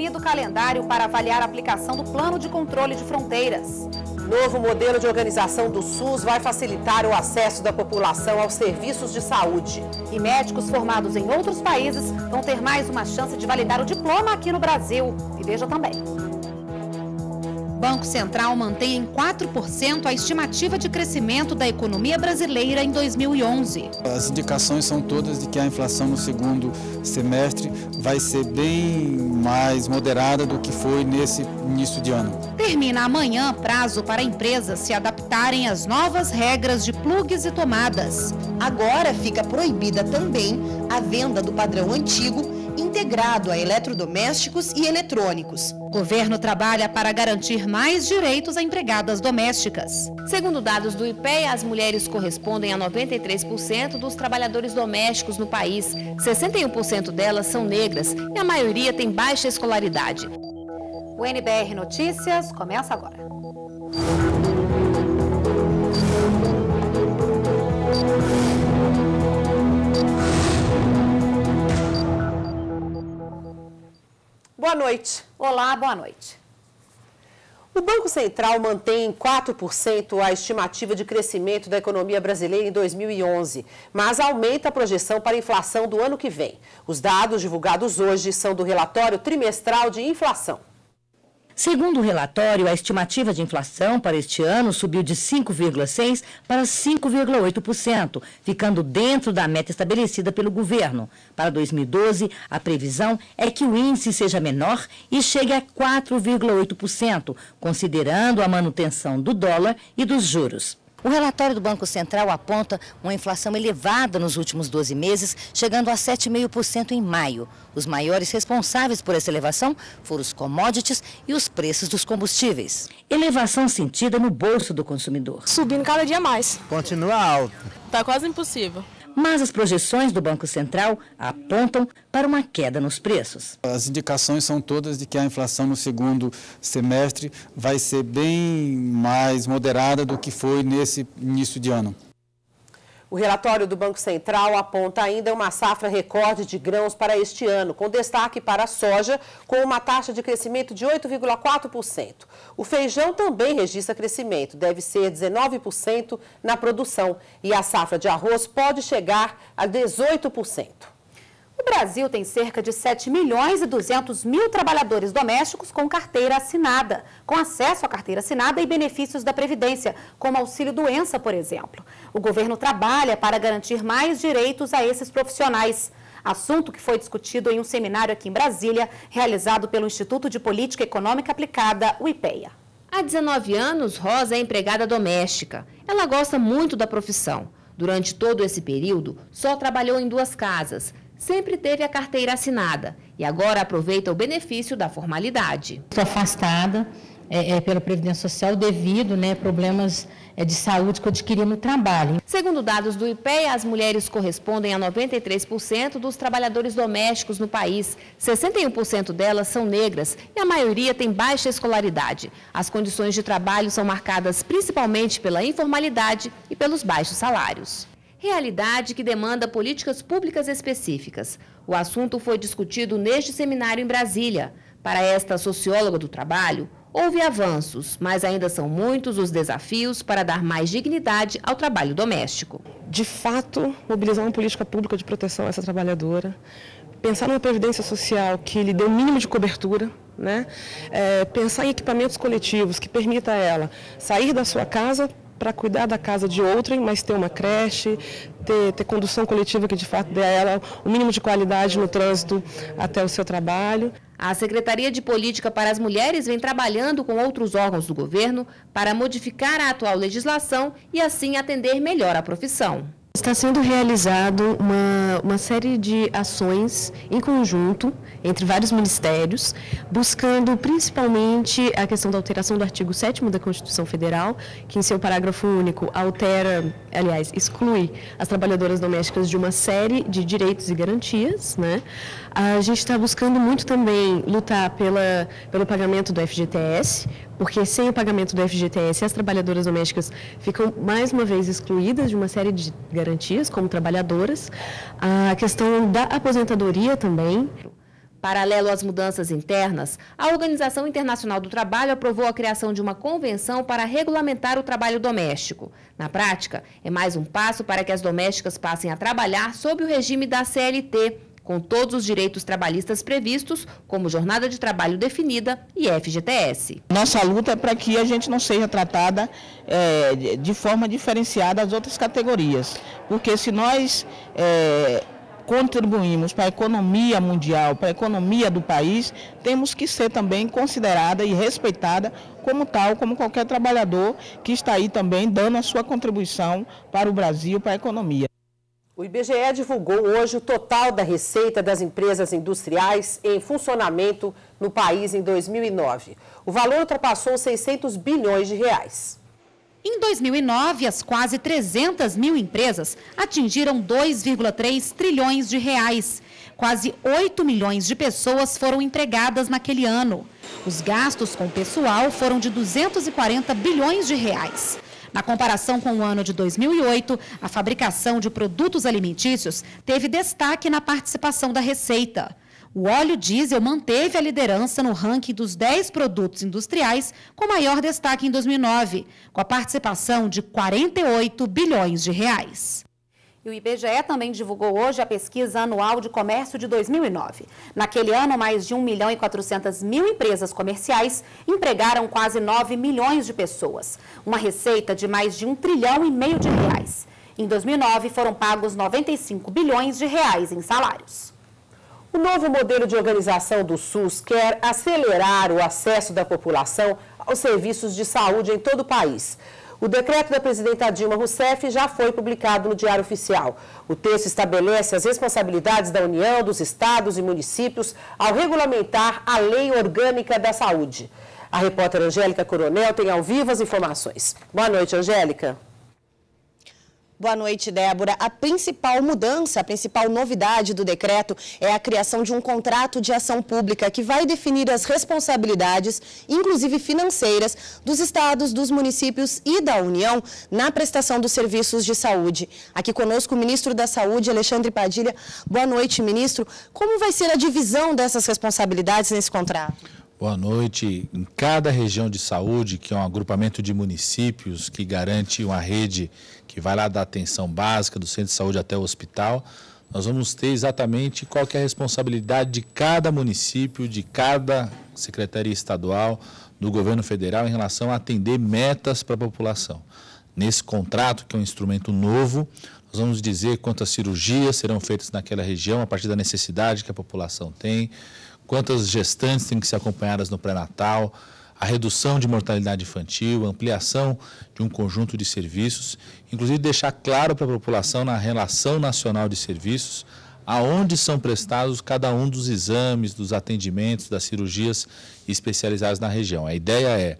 definido o calendário para avaliar a aplicação do plano de controle de fronteiras. Novo modelo de organização do SUS vai facilitar o acesso da população aos serviços de saúde. E médicos formados em outros países vão ter mais uma chance de validar o diploma aqui no Brasil. E veja também. Banco Central mantém em 4% a estimativa de crescimento da economia brasileira em 2011. As indicações são todas de que a inflação no segundo semestre vai ser bem mais moderada do que foi nesse início de ano. Termina amanhã prazo para empresas se adaptarem às novas regras de plugs e tomadas. Agora fica proibida também a venda do padrão antigo integrado a eletrodomésticos e eletrônicos. O governo trabalha para garantir mais direitos a empregadas domésticas. Segundo dados do IPEA, as mulheres correspondem a 93% dos trabalhadores domésticos no país. 61% delas são negras e a maioria tem baixa escolaridade. O NBR Notícias começa agora. Boa noite. Olá, boa noite. O Banco Central mantém em 4% a estimativa de crescimento da economia brasileira em 2011, mas aumenta a projeção para a inflação do ano que vem. Os dados divulgados hoje são do relatório trimestral de inflação. Segundo o relatório, a estimativa de inflação para este ano subiu de 5,6% para 5,8%, ficando dentro da meta estabelecida pelo governo. Para 2012, a previsão é que o índice seja menor e chegue a 4,8%, considerando a manutenção do dólar e dos juros. O relatório do Banco Central aponta uma inflação elevada nos últimos 12 meses, chegando a 7,5% em maio. Os maiores responsáveis por essa elevação foram os commodities e os preços dos combustíveis. Elevação sentida no bolso do consumidor. Subindo cada dia mais. Continua alto. Está quase impossível mas as projeções do Banco Central apontam para uma queda nos preços. As indicações são todas de que a inflação no segundo semestre vai ser bem mais moderada do que foi nesse início de ano. O relatório do Banco Central aponta ainda uma safra recorde de grãos para este ano, com destaque para a soja, com uma taxa de crescimento de 8,4%. O feijão também registra crescimento, deve ser 19% na produção, e a safra de arroz pode chegar a 18%. O Brasil tem cerca de 7 milhões e 200 mil trabalhadores domésticos com carteira assinada, com acesso à carteira assinada e benefícios da Previdência, como auxílio-doença, por exemplo. O governo trabalha para garantir mais direitos a esses profissionais. Assunto que foi discutido em um seminário aqui em Brasília, realizado pelo Instituto de Política Econômica Aplicada, o IPEA. Há 19 anos, Rosa é empregada doméstica. Ela gosta muito da profissão. Durante todo esse período, só trabalhou em duas casas, sempre teve a carteira assinada e agora aproveita o benefício da formalidade. Estou afastada é, é, pela Previdência Social devido né, problemas é, de saúde que eu adquiri no trabalho. Segundo dados do IPEA, as mulheres correspondem a 93% dos trabalhadores domésticos no país. 61% delas são negras e a maioria tem baixa escolaridade. As condições de trabalho são marcadas principalmente pela informalidade e pelos baixos salários realidade que demanda políticas públicas específicas. O assunto foi discutido neste seminário em Brasília. Para esta socióloga do trabalho, houve avanços, mas ainda são muitos os desafios para dar mais dignidade ao trabalho doméstico. De fato, mobilizar uma política pública de proteção a essa trabalhadora, pensar numa previdência social que lhe dê o um mínimo de cobertura, né? É, pensar em equipamentos coletivos que permita a ela sair da sua casa para cuidar da casa de outrem, mas ter uma creche, ter, ter condução coletiva que de fato dê a ela o mínimo de qualidade no trânsito até o seu trabalho. A Secretaria de Política para as Mulheres vem trabalhando com outros órgãos do governo para modificar a atual legislação e assim atender melhor a profissão. Está sendo realizado uma, uma série de ações em conjunto entre vários ministérios, buscando principalmente a questão da alteração do artigo 7 da Constituição Federal, que em seu parágrafo único altera, aliás, exclui as trabalhadoras domésticas de uma série de direitos e garantias. Né? A gente está buscando muito também lutar pela, pelo pagamento do FGTS, porque sem o pagamento do FGTS, as trabalhadoras domésticas ficam mais uma vez excluídas de uma série de garantias como trabalhadoras. A questão da aposentadoria também. Paralelo às mudanças internas, a Organização Internacional do Trabalho aprovou a criação de uma convenção para regulamentar o trabalho doméstico. Na prática, é mais um passo para que as domésticas passem a trabalhar sob o regime da CLT, com todos os direitos trabalhistas previstos, como jornada de trabalho definida e FGTS. Nossa luta é para que a gente não seja tratada é, de forma diferenciada das outras categorias, porque se nós é, contribuímos para a economia mundial, para a economia do país, temos que ser também considerada e respeitada como tal, como qualquer trabalhador que está aí também dando a sua contribuição para o Brasil, para a economia. O IBGE divulgou hoje o total da receita das empresas industriais em funcionamento no país em 2009. O valor ultrapassou 600 bilhões de reais. Em 2009, as quase 300 mil empresas atingiram 2,3 trilhões de reais. Quase 8 milhões de pessoas foram empregadas naquele ano. Os gastos com pessoal foram de 240 bilhões de reais. Na comparação com o ano de 2008, a fabricação de produtos alimentícios teve destaque na participação da receita. O óleo diesel manteve a liderança no ranking dos 10 produtos industriais com maior destaque em 2009, com a participação de 48 bilhões de reais. E o IBGE também divulgou hoje a pesquisa anual de comércio de 2009. Naquele ano, mais de 1 milhão e 400 mil empresas comerciais empregaram quase 9 milhões de pessoas, uma receita de mais de 1 trilhão e meio de reais. Em 2009, foram pagos 95 bilhões de reais em salários. O novo modelo de organização do SUS quer acelerar o acesso da população aos serviços de saúde em todo o país. O decreto da presidenta Dilma Rousseff já foi publicado no Diário Oficial. O texto estabelece as responsabilidades da União, dos estados e municípios ao regulamentar a Lei Orgânica da Saúde. A repórter Angélica Coronel tem ao vivo as informações. Boa noite, Angélica. Boa noite, Débora. A principal mudança, a principal novidade do decreto é a criação de um contrato de ação pública que vai definir as responsabilidades, inclusive financeiras, dos estados, dos municípios e da União na prestação dos serviços de saúde. Aqui conosco o ministro da Saúde, Alexandre Padilha. Boa noite, ministro. Como vai ser a divisão dessas responsabilidades nesse contrato? Boa noite. Em cada região de saúde, que é um agrupamento de municípios que garante uma rede que vai lá da atenção básica do centro de saúde até o hospital, nós vamos ter exatamente qual é a responsabilidade de cada município, de cada secretaria estadual, do governo federal em relação a atender metas para a população. Nesse contrato, que é um instrumento novo, nós vamos dizer quantas cirurgias serão feitas naquela região a partir da necessidade que a população tem, quantas gestantes têm que ser acompanhadas no pré-natal, a redução de mortalidade infantil, ampliação de um conjunto de serviços, inclusive deixar claro para a população na relação nacional de serviços aonde são prestados cada um dos exames, dos atendimentos, das cirurgias especializadas na região. A ideia é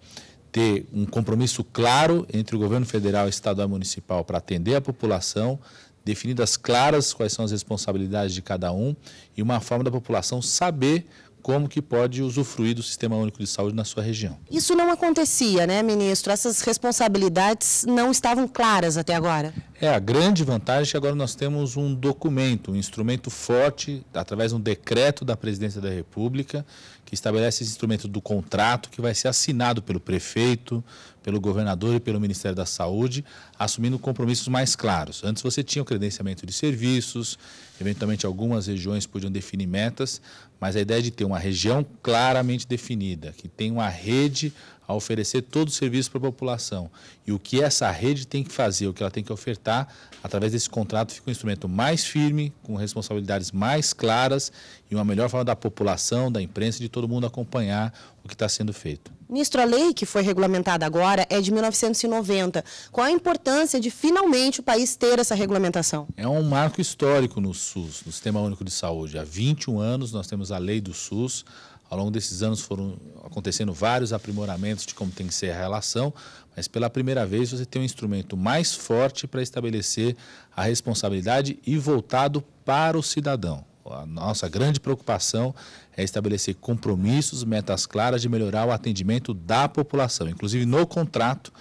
ter um compromisso claro entre o governo federal, estadual e municipal para atender a população, definidas claras quais são as responsabilidades de cada um e uma forma da população saber como que pode usufruir do Sistema Único de Saúde na sua região. Isso não acontecia, né, ministro? Essas responsabilidades não estavam claras até agora. É, a grande vantagem é que agora nós temos um documento, um instrumento forte, através de um decreto da Presidência da República, que estabelece esse instrumento do contrato, que vai ser assinado pelo prefeito, pelo governador e pelo Ministério da Saúde, assumindo compromissos mais claros. Antes você tinha o credenciamento de serviços, eventualmente algumas regiões podiam definir metas, mas a ideia é de ter uma região claramente definida, que tem uma rede a oferecer todo o serviço para a população. E o que essa rede tem que fazer, o que ela tem que ofertar, através desse contrato fica um instrumento mais firme, com responsabilidades mais claras e uma melhor forma da população, da imprensa e de todo mundo acompanhar o que está sendo feito. Ministro, a lei que foi regulamentada agora é de 1990. Qual a importância de finalmente o país ter essa regulamentação? É um marco histórico no SUS, no Sistema Único de Saúde. Há 21 anos nós temos a lei do SUS, ao longo desses anos foram acontecendo vários aprimoramentos de como tem que ser a relação, mas pela primeira vez você tem um instrumento mais forte para estabelecer a responsabilidade e voltado para o cidadão. A nossa grande preocupação é estabelecer compromissos, metas claras de melhorar o atendimento da população, inclusive no contrato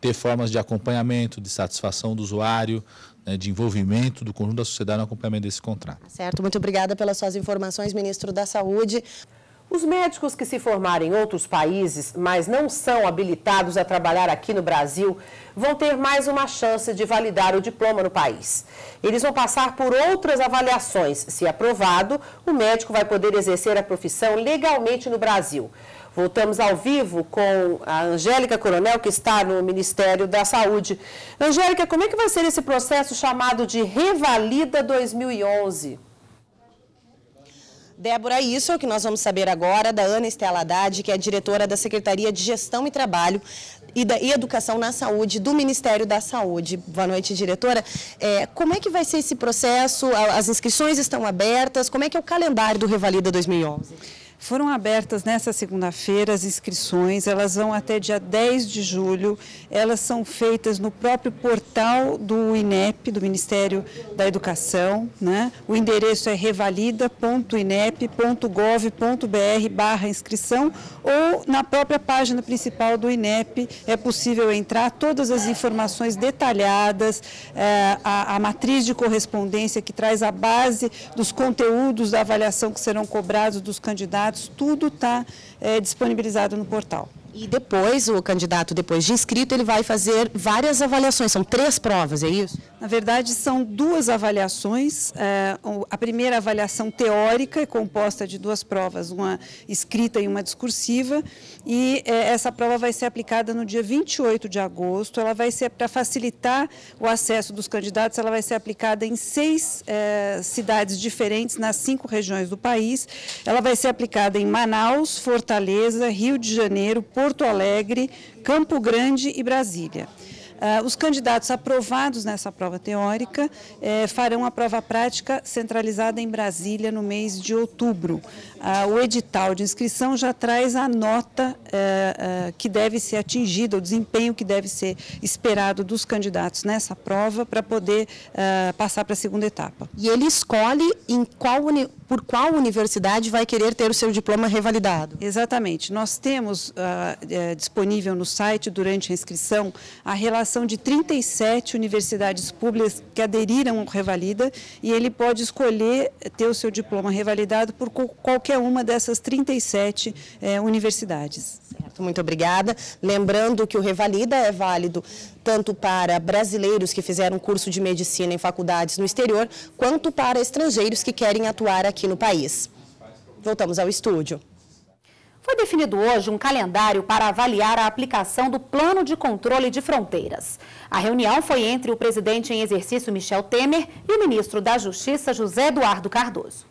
ter formas de acompanhamento, de satisfação do usuário, né, de envolvimento do conjunto da sociedade no acompanhamento desse contrato. Certo, muito obrigada pelas suas informações, ministro da Saúde. Os médicos que se formarem em outros países, mas não são habilitados a trabalhar aqui no Brasil, vão ter mais uma chance de validar o diploma no país. Eles vão passar por outras avaliações. Se aprovado, o médico vai poder exercer a profissão legalmente no Brasil. Voltamos ao vivo com a Angélica Coronel, que está no Ministério da Saúde. Angélica, como é que vai ser esse processo chamado de Revalida 2011? Débora, isso é o que nós vamos saber agora da Ana Estela Haddad, que é diretora da Secretaria de Gestão e Trabalho e, da, e Educação na Saúde do Ministério da Saúde. Boa noite, diretora. É, como é que vai ser esse processo? As inscrições estão abertas? Como é que é o calendário do Revalida 2011? Foram abertas nessa segunda-feira as inscrições, elas vão até dia 10 de julho, elas são feitas no próprio portal do INEP, do Ministério da Educação. Né? O endereço é revalida.inep.gov.br barra inscrição ou na própria página principal do INEP é possível entrar, todas as informações detalhadas, é, a, a matriz de correspondência que traz a base dos conteúdos da avaliação que serão cobrados dos candidatos dados, tudo está é, disponibilizado no portal. E depois, o candidato, depois de inscrito, ele vai fazer várias avaliações. São três provas, é isso? Na verdade, são duas avaliações. É, a primeira avaliação teórica é composta de duas provas, uma escrita e uma discursiva. E é, essa prova vai ser aplicada no dia 28 de agosto. Ela vai ser, para facilitar o acesso dos candidatos, ela vai ser aplicada em seis é, cidades diferentes, nas cinco regiões do país. Ela vai ser aplicada em Manaus, Fortaleza, Rio de Janeiro, Porto Alegre, Campo Grande e Brasília. Uh, os candidatos aprovados nessa prova teórica eh, farão a prova prática centralizada em Brasília no mês de outubro. Uh, o edital de inscrição já traz a nota uh, que deve ser atingida, o desempenho que deve ser esperado dos candidatos nessa prova para poder passar para a segunda etapa. E ele escolhe em qual, por qual universidade vai querer ter o seu diploma revalidado? Exatamente. Nós temos disponível no site, durante a inscrição, a relação de 37 universidades públicas que aderiram ao Revalida e ele pode escolher ter o seu diploma revalidado por qualquer uma dessas 37 eh, universidades. Certo, muito obrigada. Lembrando que o Revalida é válido tanto para brasileiros que fizeram curso de medicina em faculdades no exterior, quanto para estrangeiros que querem atuar aqui no país. Voltamos ao estúdio. Foi definido hoje um calendário para avaliar a aplicação do Plano de Controle de Fronteiras. A reunião foi entre o presidente em exercício Michel Temer e o ministro da Justiça José Eduardo Cardoso.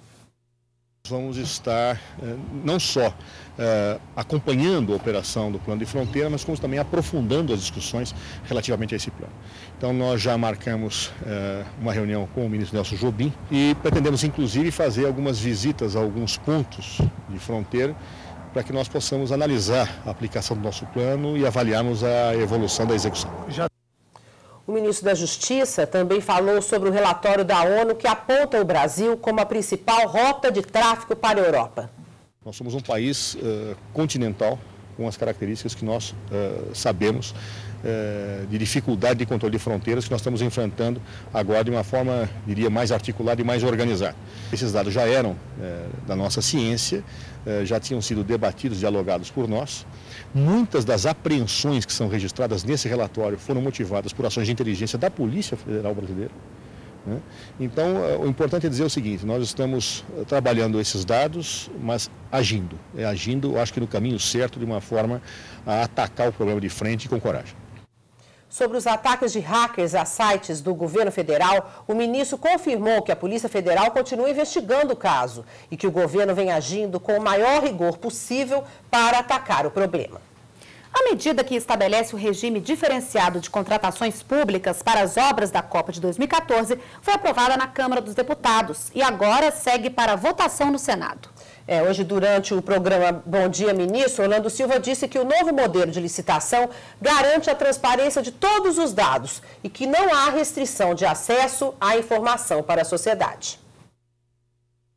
Vamos estar eh, não só eh, acompanhando a operação do plano de fronteira, mas como também aprofundando as discussões relativamente a esse plano. Então nós já marcamos eh, uma reunião com o ministro Nelson Jobim e pretendemos inclusive fazer algumas visitas a alguns pontos de fronteira para que nós possamos analisar a aplicação do nosso plano e avaliarmos a evolução da execução. Já... O ministro da Justiça também falou sobre o relatório da ONU que aponta o Brasil como a principal rota de tráfico para a Europa. Nós somos um país uh, continental com as características que nós uh, sabemos uh, de dificuldade de controle de fronteiras que nós estamos enfrentando agora de uma forma, diria, mais articulada e mais organizada. Esses dados já eram da nossa ciência, eh, já tinham sido debatidos, dialogados por nós. Muitas das apreensões que são registradas nesse relatório foram motivadas por ações de inteligência da Polícia Federal Brasileira. Né? Então, eh, o importante é dizer o seguinte: nós estamos eh, trabalhando esses dados, mas agindo. É agindo, acho que no caminho certo, de uma forma a atacar o problema de frente com coragem. Sobre os ataques de hackers a sites do governo federal, o ministro confirmou que a Polícia Federal continua investigando o caso e que o governo vem agindo com o maior rigor possível para atacar o problema. A medida que estabelece o regime diferenciado de contratações públicas para as obras da Copa de 2014 foi aprovada na Câmara dos Deputados e agora segue para votação no Senado. É, hoje, durante o programa Bom Dia Ministro, Orlando Silva disse que o novo modelo de licitação garante a transparência de todos os dados e que não há restrição de acesso à informação para a sociedade.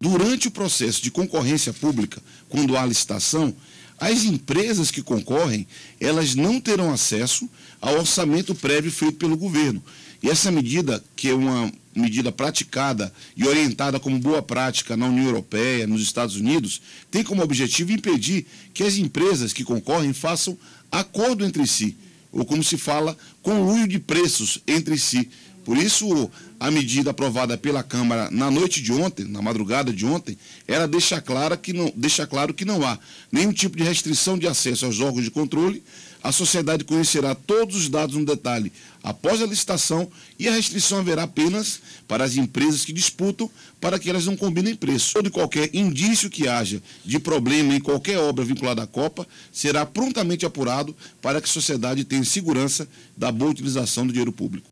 Durante o processo de concorrência pública, quando há licitação, As empresas que concorrem, elas não terão acesso ao orçamento prévio feito pelo governo. E essa medida, que é uma medida praticada e orientada como boa prática na União Europeia, nos Estados Unidos, tem como objetivo impedir que as empresas que concorrem façam acordo entre si, ou como se fala, conluio de preços entre si. Por isso, a medida aprovada pela Câmara na noite de ontem, na madrugada de ontem, era deixar, clara que não, deixar claro que não há nenhum tipo de restrição de acesso aos órgãos de controle, a sociedade conhecerá todos os dados no detalhe após a licitação e a restrição haverá apenas para as empresas que disputam para que elas não combinem preço. Todo e qualquer indício que haja de problema em qualquer obra vinculada à Copa será prontamente apurado para que a sociedade tenha segurança da boa utilização do dinheiro público.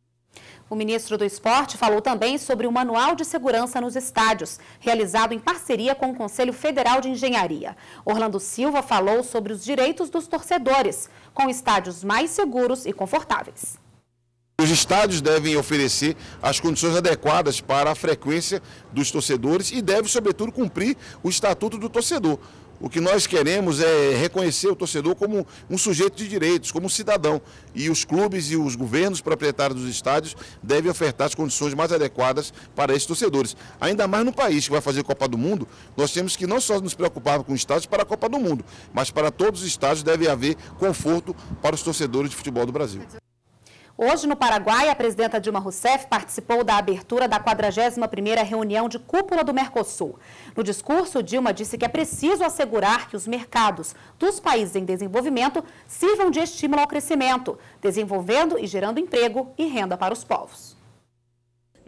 O ministro do Esporte falou também sobre o Manual de Segurança nos Estádios, realizado em parceria com o Conselho Federal de Engenharia. Orlando Silva falou sobre os direitos dos torcedores, com estádios mais seguros e confortáveis. Os estádios devem oferecer as condições adequadas para a frequência dos torcedores e deve, sobretudo, cumprir o estatuto do torcedor. O que nós queremos é reconhecer o torcedor como um sujeito de direitos, como um cidadão. E os clubes e os governos proprietários dos estádios devem ofertar as condições mais adequadas para esses torcedores. Ainda mais no país que vai fazer Copa do Mundo, nós temos que não só nos preocupar com estádios para a Copa do Mundo, mas para todos os estádios deve haver conforto para os torcedores de futebol do Brasil. Hoje, no Paraguai, a presidenta Dilma Rousseff participou da abertura da 41ª reunião de cúpula do Mercosul. No discurso, Dilma disse que é preciso assegurar que os mercados dos países em desenvolvimento sirvam de estímulo ao crescimento, desenvolvendo e gerando emprego e renda para os povos.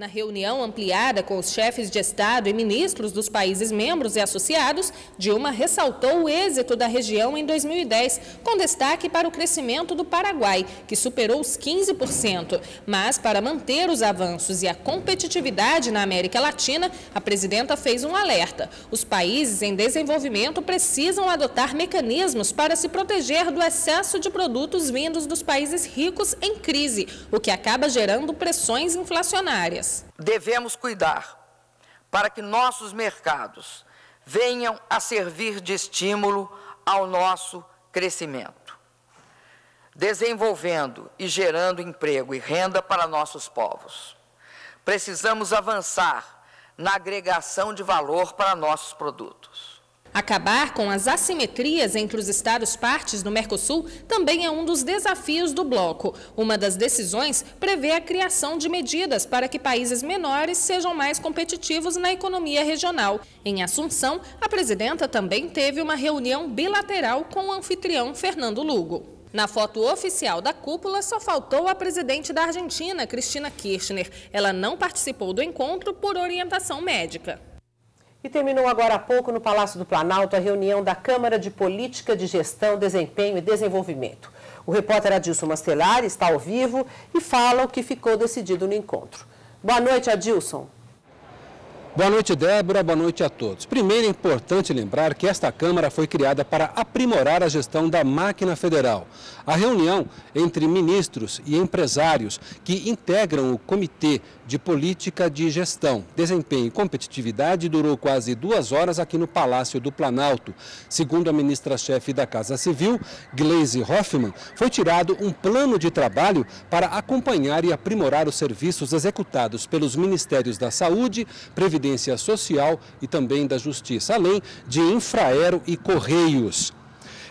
Na reunião ampliada com os chefes de Estado e ministros dos países membros e associados, Dilma ressaltou o êxito da região em 2010, com destaque para o crescimento do Paraguai, que superou os 15%. Mas, para manter os avanços e a competitividade na América Latina, a presidenta fez um alerta. Os países em desenvolvimento precisam adotar mecanismos para se proteger do excesso de produtos vindos dos países ricos em crise, o que acaba gerando pressões inflacionárias devemos cuidar para que nossos mercados venham a servir de estímulo ao nosso crescimento, desenvolvendo e gerando emprego e renda para nossos povos. Precisamos avançar na agregação de valor para nossos produtos. Acabar com as assimetrias entre os Estados partes do Mercosul também é um dos desafios do bloco. Uma das decisões prevê a criação de medidas para que países menores sejam mais competitivos na economia regional. Em Assunção, a presidenta também teve uma reunião bilateral com o anfitrião Fernando Lugo. Na foto oficial da cúpula, só faltou a presidente da Argentina, Cristina Kirchner. Ela não participou do encontro por orientação médica. E terminou agora há pouco no Palácio do Planalto a reunião da Câmara de Política de Gestão, Desempenho e Desenvolvimento. O repórter Adilson Mastelar está ao vivo e fala o que ficou decidido no encontro. Boa noite, Adilson. Boa noite, Débora. Boa noite a todos. Primeiro, é importante lembrar que esta Câmara foi criada para aprimorar a gestão da máquina federal. A reunião entre ministros e empresários que integram o Comitê de Política de Gestão, Desempenho e Competitividade durou quase duas horas aqui no Palácio do Planalto. Segundo a ministra-chefe da Casa Civil, Gleisi Hoffmann, foi tirado um plano de trabalho para acompanhar e aprimorar os serviços executados pelos Ministérios da Saúde, Previdência Social e também da Justiça, além de Infraero e Correios.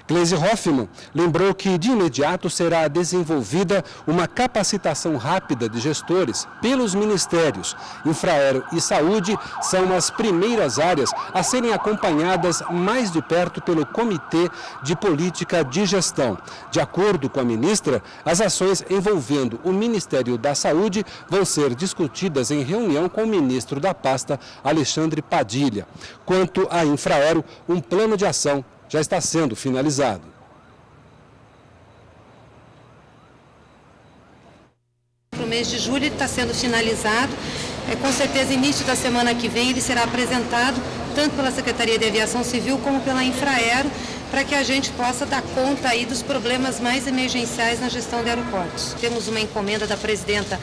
Gleisi Hoffmann lembrou que de imediato será desenvolvida uma capacitação rápida de gestores pelos ministérios. Infraero e Saúde são as primeiras áreas a serem acompanhadas mais de perto pelo Comitê de Política de Gestão. De acordo com a ministra, as ações envolvendo o Ministério da Saúde vão ser discutidas em reunião com o ministro da pasta, Alexandre Padilha. Quanto à Infraero, um plano de ação já está sendo finalizado. Para o mês de julho está sendo finalizado. É, com certeza, início da semana que vem, ele será apresentado tanto pela Secretaria de Aviação Civil como pela Infraero, para que a gente possa dar conta aí dos problemas mais emergenciais na gestão de aeroportos. Temos uma encomenda da presidenta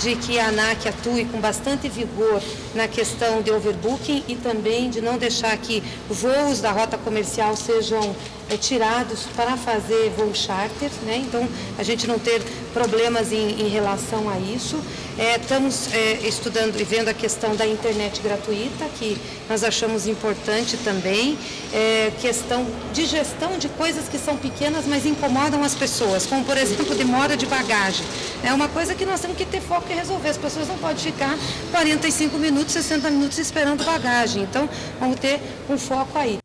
de que a ANAC atue com bastante vigor na questão de overbooking e também de não deixar que voos da rota comercial sejam é, tirados para fazer voo charter, né? então a gente não ter problemas em, em relação a isso. É, estamos é, estudando e vendo a questão da internet gratuita, que nós achamos importante também, é, questão de gestão de coisas que são pequenas, mas incomodam as pessoas, como por exemplo demora de bagagem. É uma coisa que nós temos que ter foco e resolver. As pessoas não podem ficar 45 minutos, 60 minutos esperando bagagem. Então, vamos ter um foco aí.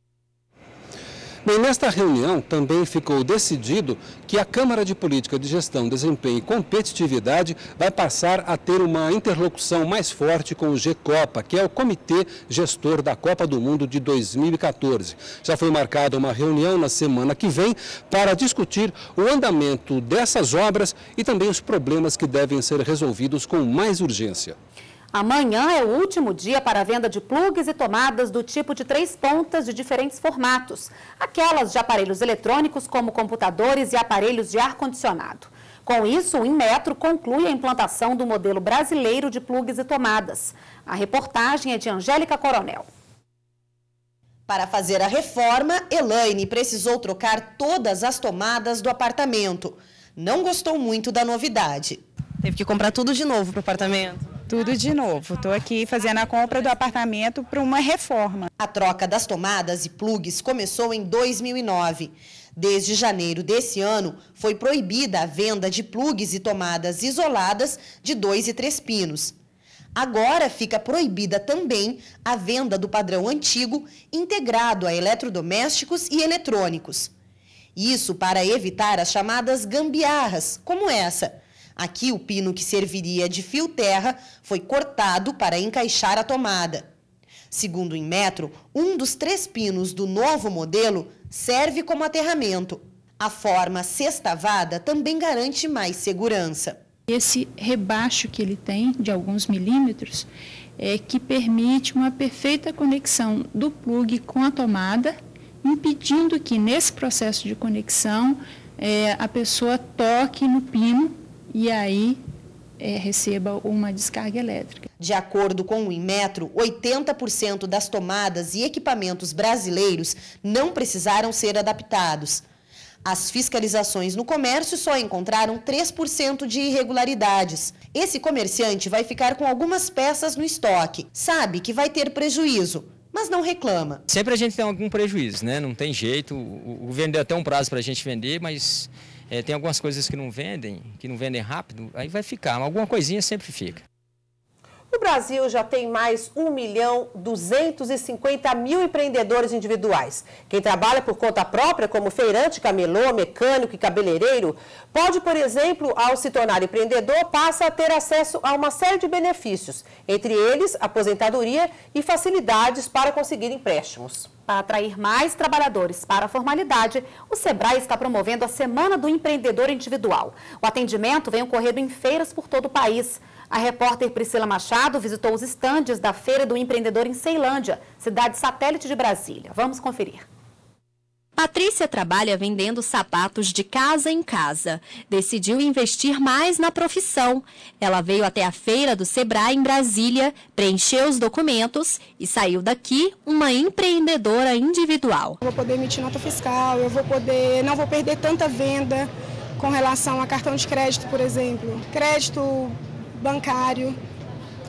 Bem, nesta reunião também ficou decidido que a Câmara de Política de Gestão, Desempenho e Competitividade vai passar a ter uma interlocução mais forte com o GCOPA, que é o Comitê Gestor da Copa do Mundo de 2014. Já foi marcada uma reunião na semana que vem para discutir o andamento dessas obras e também os problemas que devem ser resolvidos com mais urgência. Amanhã é o último dia para a venda de plugs e tomadas do tipo de três pontas de diferentes formatos. Aquelas de aparelhos eletrônicos como computadores e aparelhos de ar-condicionado. Com isso, o Inmetro conclui a implantação do modelo brasileiro de plugs e tomadas. A reportagem é de Angélica Coronel. Para fazer a reforma, Elaine precisou trocar todas as tomadas do apartamento. Não gostou muito da novidade. Teve que comprar tudo de novo para o apartamento tudo de novo. Estou aqui fazendo a compra do apartamento para uma reforma. A troca das tomadas e plugs começou em 2009. Desde janeiro desse ano, foi proibida a venda de plugs e tomadas isoladas de dois e três pinos. Agora fica proibida também a venda do padrão antigo integrado a eletrodomésticos e eletrônicos. Isso para evitar as chamadas gambiarras, como essa, Aqui, o pino que serviria de fio terra foi cortado para encaixar a tomada. Segundo o Inmetro, um dos três pinos do novo modelo serve como aterramento. A forma sextavada também garante mais segurança. Esse rebaixo que ele tem, de alguns milímetros, é que permite uma perfeita conexão do plug com a tomada, impedindo que nesse processo de conexão é, a pessoa toque no pino e aí é, receba uma descarga elétrica. De acordo com o Inmetro, 80% das tomadas e equipamentos brasileiros não precisaram ser adaptados. As fiscalizações no comércio só encontraram 3% de irregularidades. Esse comerciante vai ficar com algumas peças no estoque. Sabe que vai ter prejuízo, mas não reclama. Sempre a gente tem algum prejuízo, né? Não tem jeito. O governo deu até um prazo para a gente vender, mas é, tem algumas coisas que não vendem, que não vendem rápido, aí vai ficar, mas alguma coisinha sempre fica. O Brasil já tem mais 1 milhão 250 mil empreendedores individuais. Quem trabalha por conta própria, como feirante, camelô, mecânico e cabeleireiro, pode, por exemplo, ao se tornar empreendedor, passa a ter acesso a uma série de benefícios, entre eles aposentadoria e facilidades para conseguir empréstimos. Para atrair mais trabalhadores para a formalidade, o Sebrae está promovendo a Semana do Empreendedor Individual. O atendimento vem ocorrendo em feiras por todo o país. A repórter Priscila Machado visitou os estandes da Feira do Empreendedor em Ceilândia, cidade satélite de Brasília. Vamos conferir. Patrícia trabalha vendendo sapatos de casa em casa. Decidiu investir mais na profissão. Ela veio até a feira do Sebrae em Brasília, preencheu os documentos e saiu daqui uma empreendedora individual. Vou poder emitir nota fiscal, eu vou poder, não vou perder tanta venda com relação a cartão de crédito, por exemplo. Crédito bancário,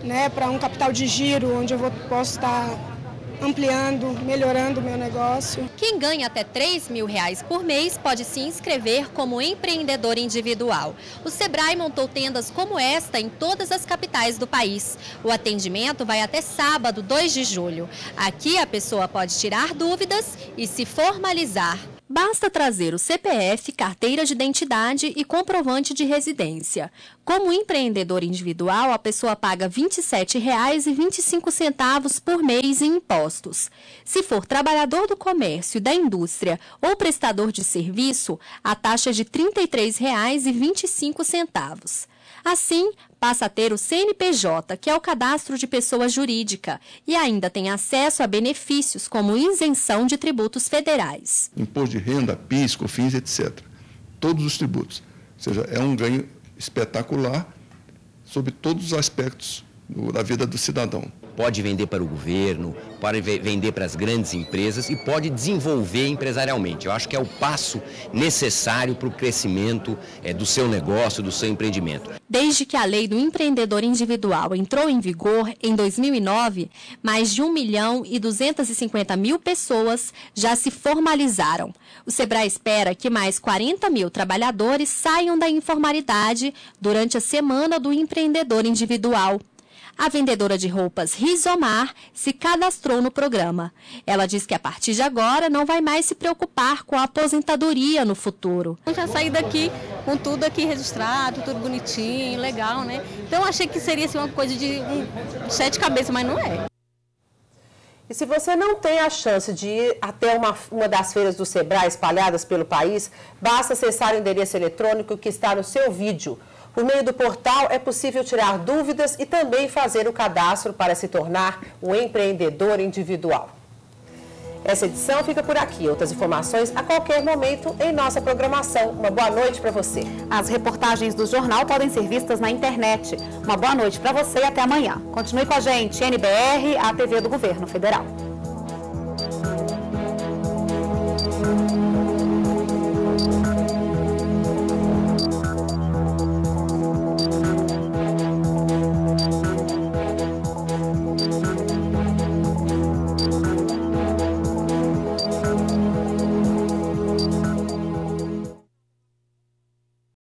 né, para um capital de giro, onde eu vou, posso estar ampliando, melhorando o meu negócio. Quem ganha até 3 mil reais por mês pode se inscrever como empreendedor individual. O Sebrae montou tendas como esta em todas as capitais do país. O atendimento vai até sábado, 2 de julho. Aqui a pessoa pode tirar dúvidas e se formalizar. Basta trazer o CPF, carteira de identidade e comprovante de residência. Como empreendedor individual, a pessoa paga R$ 27,25 por mês em impostos. Se for trabalhador do comércio, da indústria ou prestador de serviço, a taxa é de R$ 33,25. Assim, passa a ter o CNPJ, que é o cadastro de pessoa jurídica, e ainda tem acesso a benefícios como isenção de tributos federais. Imposto de renda, PIS, COFINS, etc. Todos os tributos. Ou seja, é um ganho espetacular sobre todos os aspectos da vida do cidadão. Pode vender para o governo, pode vender para as grandes empresas e pode desenvolver empresarialmente. Eu acho que é o passo necessário para o crescimento é, do seu negócio, do seu empreendimento. Desde que a lei do empreendedor individual entrou em vigor em 2009, mais de 1 milhão e 250 mil pessoas já se formalizaram. O Sebrae espera que mais 40 mil trabalhadores saiam da informalidade durante a Semana do Empreendedor Individual. A vendedora de roupas Rizomar se cadastrou no programa. Ela diz que a partir de agora não vai mais se preocupar com a aposentadoria no futuro. Eu já saí daqui com tudo aqui registrado, tudo bonitinho, legal, né? Então achei que seria assim, uma coisa de um, sete cabeças, mas não é. E se você não tem a chance de ir até uma, uma das feiras do Sebrae espalhadas pelo país, basta acessar o endereço eletrônico que está no seu vídeo. Por meio do portal é possível tirar dúvidas e também fazer o cadastro para se tornar um empreendedor individual. Essa edição fica por aqui. Outras informações a qualquer momento em nossa programação. Uma boa noite para você. As reportagens do jornal podem ser vistas na internet. Uma boa noite para você e até amanhã. Continue com a gente, NBR, a TV do Governo Federal.